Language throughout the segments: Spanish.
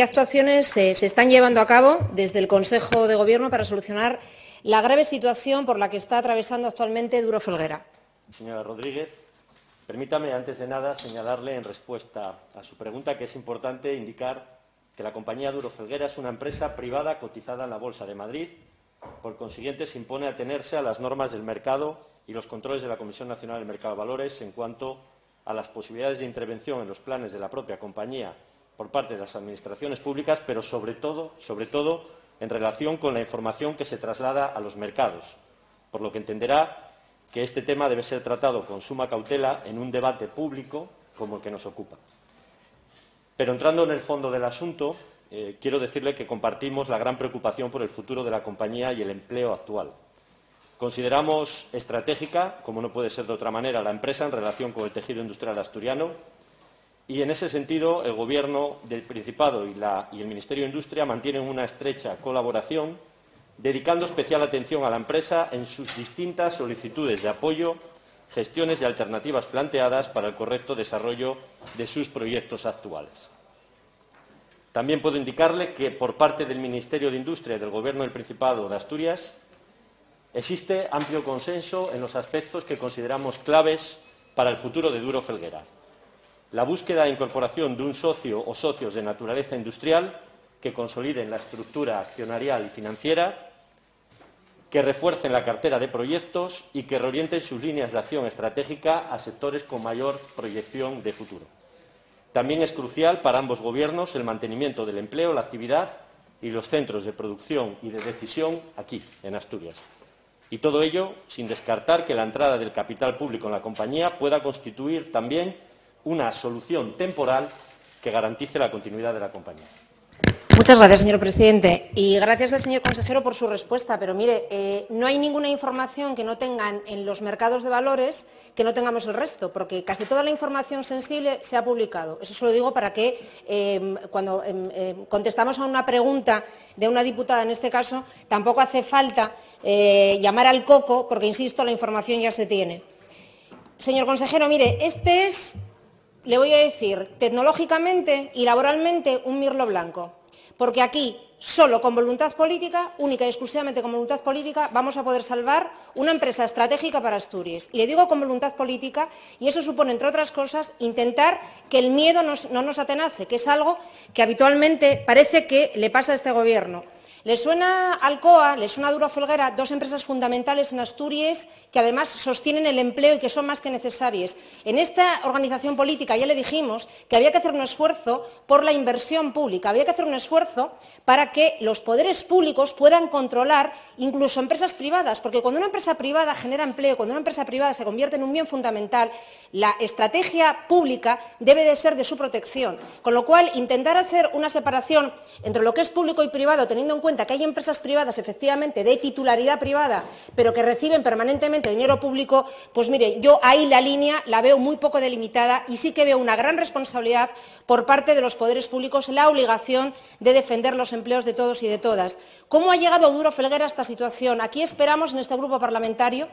qué actuaciones se están llevando a cabo desde el Consejo de Gobierno para solucionar la grave situación por la que está atravesando actualmente Duro Felguera. Señora Rodríguez, permítame, antes de nada, señalarle en respuesta a su pregunta que es importante indicar que la compañía Duro Felguera es una empresa privada cotizada en la Bolsa de Madrid. Por consiguiente, se impone atenerse a las normas del mercado y los controles de la Comisión Nacional del Mercado de Valores en cuanto a las posibilidades de intervención en los planes de la propia compañía por parte de las administraciones públicas, pero sobre todo, sobre todo en relación con la información que se traslada a los mercados, por lo que entenderá que este tema debe ser tratado con suma cautela en un debate público como el que nos ocupa. Pero entrando en el fondo del asunto, eh, quiero decirle que compartimos la gran preocupación por el futuro de la compañía y el empleo actual. Consideramos estratégica, como no puede ser de otra manera, la empresa en relación con el tejido industrial asturiano y, en ese sentido, el Gobierno del Principado y, y el Ministerio de Industria mantienen una estrecha colaboración, dedicando especial atención a la empresa en sus distintas solicitudes de apoyo, gestiones y alternativas planteadas para el correcto desarrollo de sus proyectos actuales. También puedo indicarle que, por parte del Ministerio de Industria y del Gobierno del Principado de Asturias, existe amplio consenso en los aspectos que consideramos claves para el futuro de Duro Felguera. La búsqueda e incorporación de un socio o socios de naturaleza industrial que consoliden la estructura accionarial y financiera, que refuercen la cartera de proyectos y que reorienten sus líneas de acción estratégica a sectores con mayor proyección de futuro. También es crucial para ambos gobiernos el mantenimiento del empleo, la actividad y los centros de producción y de decisión aquí, en Asturias. Y todo ello sin descartar que la entrada del capital público en la compañía pueda constituir también una solución temporal que garantice la continuidad de la compañía. Muchas gracias, señor presidente. Y gracias al señor consejero por su respuesta. Pero mire, eh, no hay ninguna información que no tengan en los mercados de valores que no tengamos el resto, porque casi toda la información sensible se ha publicado. Eso se lo digo para que eh, cuando eh, contestamos a una pregunta de una diputada, en este caso, tampoco hace falta llamar al coco, porque, insisto, la información ya se tiene. Señor consejero, mire, este es, le voy a decir, tecnológicamente y laboralmente un mirlo blanco porque aquí solo con voluntad política, única y exclusivamente con voluntad política, vamos a poder salvar una empresa estratégica para Asturias. Y le digo con voluntad política, y eso supone, entre otras cosas, intentar que el miedo no nos atenace, que es algo que habitualmente parece que le pasa a este Gobierno. ¿Le suena Alcoa, le suena Duro Felguera, dos empresas fundamentales en Asturias que además sostienen el empleo y que son más que necesarias? En esta organización política ya le dijimos que había que hacer un esfuerzo por la inversión pública, había que hacer un esfuerzo para que los poderes públicos puedan controlar incluso empresas privadas, porque cuando una empresa privada genera empleo, cuando una empresa privada se convierte en un bien fundamental, la estrategia pública debe de ser de su protección. Con lo cual, intentar hacer una separación entre lo que es público y privado, teniendo en cuenta que hay empresas privadas, efectivamente, de titularidad privada, pero que reciben permanentemente dinero público, pues mire, yo ahí la línea la veo muy poco delimitada y sí que veo una gran responsabilidad por parte de los poderes públicos la obligación de defender los empleos de todos y de todas. ¿Cómo ha llegado Duro Felguera a esta situación? Aquí esperamos, en este grupo parlamentario,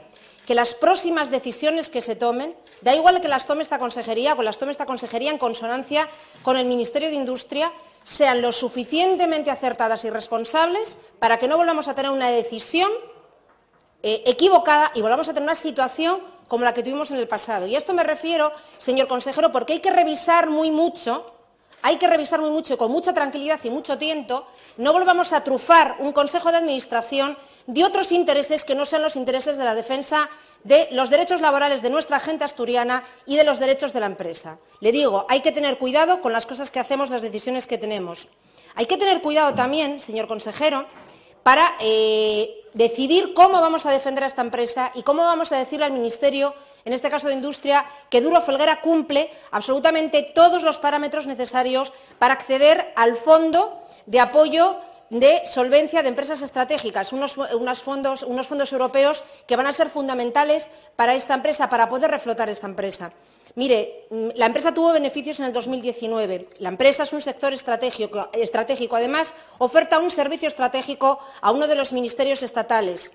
que las próximas decisiones que se tomen, da igual que las tome esta consejería o las tome esta consejería en consonancia con el Ministerio de Industria, sean lo suficientemente acertadas y responsables para que no volvamos a tener una decisión eh, equivocada y volvamos a tener una situación como la que tuvimos en el pasado. Y a esto me refiero, señor consejero, porque hay que revisar muy mucho hay que revisar muy mucho con mucha tranquilidad y mucho tiento, no volvamos a trufar un Consejo de Administración de otros intereses que no sean los intereses de la defensa de los derechos laborales de nuestra gente asturiana y de los derechos de la empresa. Le digo, hay que tener cuidado con las cosas que hacemos, las decisiones que tenemos. Hay que tener cuidado también, señor consejero, para eh, decidir cómo vamos a defender a esta empresa y cómo vamos a decirle al Ministerio en este caso de Industria, que Duro Felguera cumple absolutamente todos los parámetros necesarios para acceder al fondo de apoyo de solvencia de empresas estratégicas, unos, fondos, europeos que van a ser fundamentales para esta empresa, para poder reflotar esta empresa. Mire, mm, la empresa tuvo beneficios en el 2019. La empresa es un sector estratégico, estratégico. Además, oferta un servicio estratégico a uno de los ministerios estatales.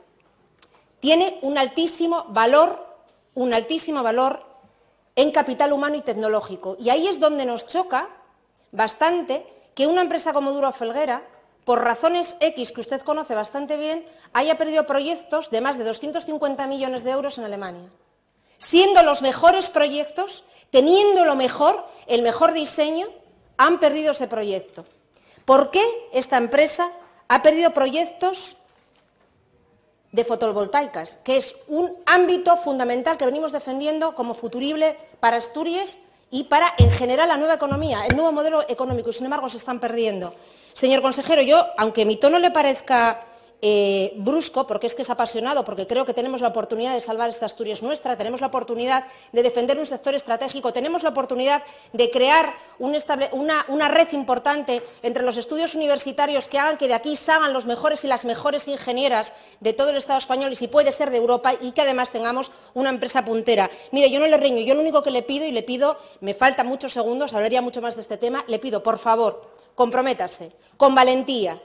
Tiene un altísimo valor un altísimo valor en capital humano y tecnológico. Y ahí es donde nos choca bastante que una empresa como Duro Felguera, por razones X que usted conoce bastante bien, haya perdido proyectos de más de 250 millones de euros en Alemania. Siendo los mejores proyectos, teniendo lo mejor, el mejor diseño, han perdido ese proyecto. ¿Por qué esta empresa ha perdido proyectos de fotovoltaicas, que es un ámbito fundamental que venimos defendiendo como futurible para Asturias y para, en general, la nueva economía, el nuevo modelo económico, y sin embargo se están perdiendo. Señor consejero, yo, aunque mi tono le parezca eh, brusco, porque es que es apasionado, porque creo que tenemos la oportunidad de salvar esta Asturias nuestra, tenemos la oportunidad de defender un sector estratégico, tenemos la oportunidad de crear una, red importante entre los estudios universitarios que hagan que de aquí salgan los mejores y las mejores ingenieras de todo el Estado español y si puede ser de Europa y que además tengamos una empresa puntera. Mire, yo no le riño, yo lo único que le pido y le pido, me faltan muchos segundos, hablaría mucho más de este tema, le pido, por favor, comprométase con valentía,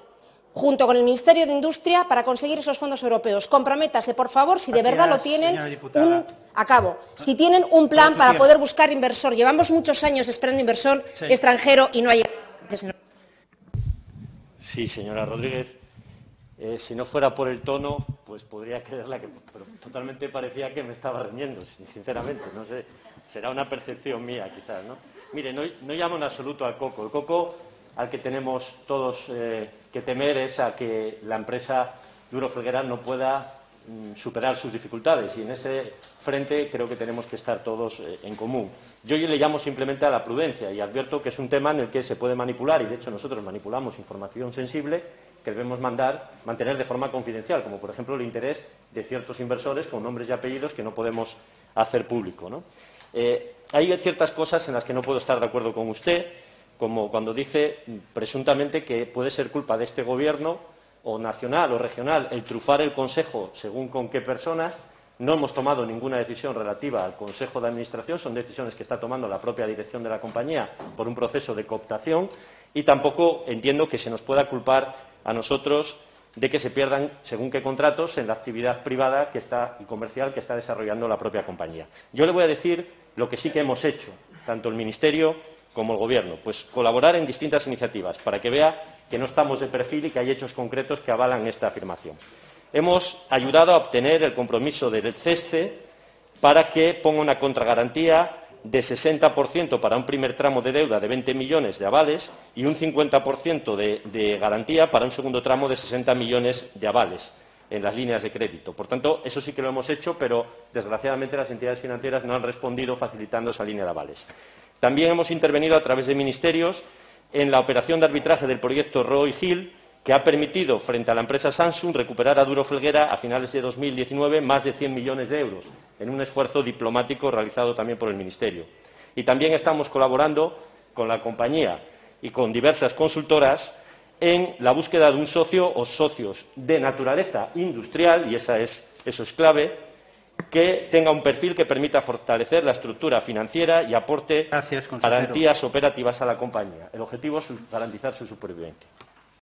junto con el Ministerio de Industria para conseguir esos fondos europeos. Comprométase, por favor, si de verdad lo tienen, un, acabo, si tienen un plan para poder buscar inversor. Llevamos muchos años esperando inversor extranjero y no hay. Sí, señora Rodríguez. Eh, si no fuera por el tono, pues podría creerla que pero totalmente parecía que me estaba riñendo, sinceramente. No sé, será una percepción mía, quizás, ¿no? Mire, no, no llamo en absoluto al coco. El coco al que tenemos todos eh, que temer es a que la empresa Duro Felguera no pueda mm, superar sus dificultades y en ese frente creo que tenemos que estar todos eh, en común. Yo le llamo simplemente a la prudencia y advierto que es un tema en el que se puede manipular y de hecho nosotros manipulamos información sensible que debemos mandar, mantener de forma confidencial, como por ejemplo el interés de ciertos inversores con nombres y apellidos que no podemos hacer público. Eh, hay ciertas cosas en las que no puedo estar de acuerdo con usted como cuando dice presuntamente que puede ser culpa de este gobierno o nacional o regional el trufar el consejo según con qué personas no hemos tomado ninguna decisión relativa al consejo de administración son decisiones que está tomando la propia dirección de la compañía por un proceso de cooptación y tampoco entiendo que se nos pueda culpar a nosotros de que se pierdan según qué contratos en la actividad privada y comercial que está desarrollando la propia compañía. Yo le voy a decir lo que sí que hemos hecho, tanto el Ministerio como el Gobierno? Pues colaborar en distintas iniciativas para que vea que no estamos de perfil y que hay hechos concretos que avalan esta afirmación. Hemos ayudado a obtener el compromiso del CESCE para que ponga una contragarantía de 60% para un primer tramo de deuda de 20 millones de avales y un 50% de, de garantía para un segundo tramo de 60 millones de avales en las líneas de crédito. Por tanto, eso sí que lo hemos hecho, pero desgraciadamente las entidades financieras no han respondido facilitando esa línea de avales. También hemos intervenido a través de ministerios en la operación de arbitraje del proyecto Roy Hill, que ha permitido, frente a la empresa Samsung, recuperar a Duro Felguera a finales de 2019 más de 100 millones de euros, en un esfuerzo diplomático realizado también por el Ministerio. Y también estamos colaborando con la compañía y con diversas consultoras en la búsqueda de un socio o socios de naturaleza industrial, y esa es, eso es clave, que tenga un perfil que permita fortalecer la estructura financiera y aporte garantías operativas a la compañía. El objetivo es garantizar su supervivencia.